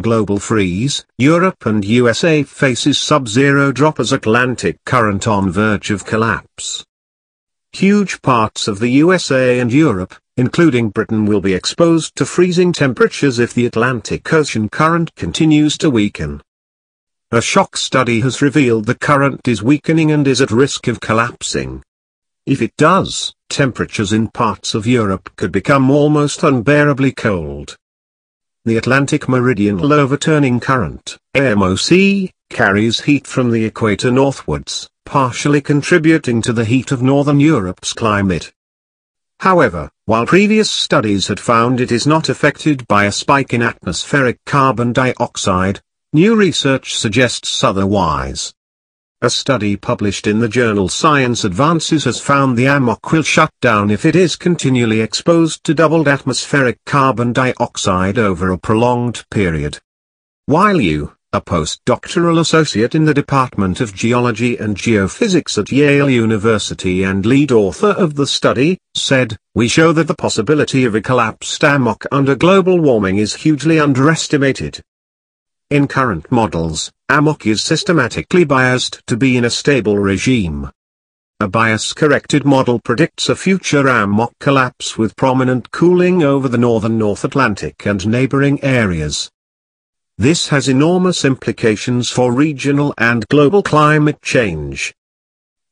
global freeze, Europe and USA faces sub-zero drop as Atlantic current on verge of collapse. Huge parts of the USA and Europe, including Britain will be exposed to freezing temperatures if the Atlantic Ocean current continues to weaken. A shock study has revealed the current is weakening and is at risk of collapsing. If it does, temperatures in parts of Europe could become almost unbearably cold. The Atlantic Meridional Overturning Current, AMOC, carries heat from the equator northwards, partially contributing to the heat of northern Europe's climate. However, while previous studies had found it is not affected by a spike in atmospheric carbon dioxide, new research suggests otherwise. A study published in the journal Science Advances has found the AMOC will shut down if it is continually exposed to doubled atmospheric carbon dioxide over a prolonged period. Wei Liu, a postdoctoral associate in the Department of Geology and Geophysics at Yale University and lead author of the study, said, We show that the possibility of a collapsed AMOC under global warming is hugely underestimated. In current models, AMOC is systematically biased to be in a stable regime. A bias-corrected model predicts a future AMOC collapse with prominent cooling over the northern North Atlantic and neighboring areas. This has enormous implications for regional and global climate change.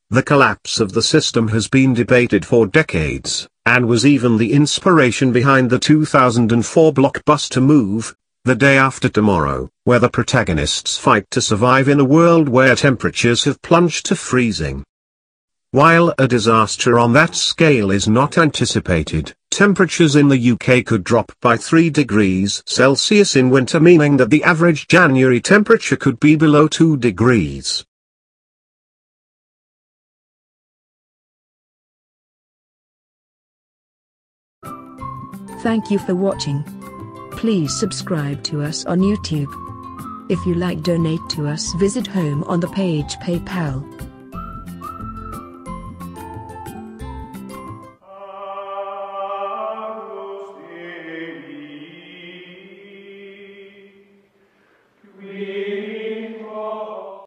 The collapse of the system has been debated for decades, and was even the inspiration behind the 2004 blockbuster move, the Day After Tomorrow, where the protagonists fight to survive in a world where temperatures have plunged to freezing. While a disaster on that scale is not anticipated, temperatures in the UK could drop by 3 degrees Celsius in winter meaning that the average January temperature could be below 2 degrees. Thank you for watching. Please subscribe to us on YouTube. If you like donate to us visit home on the page PayPal.